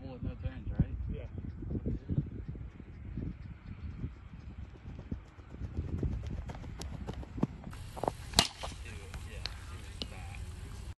свободно. Это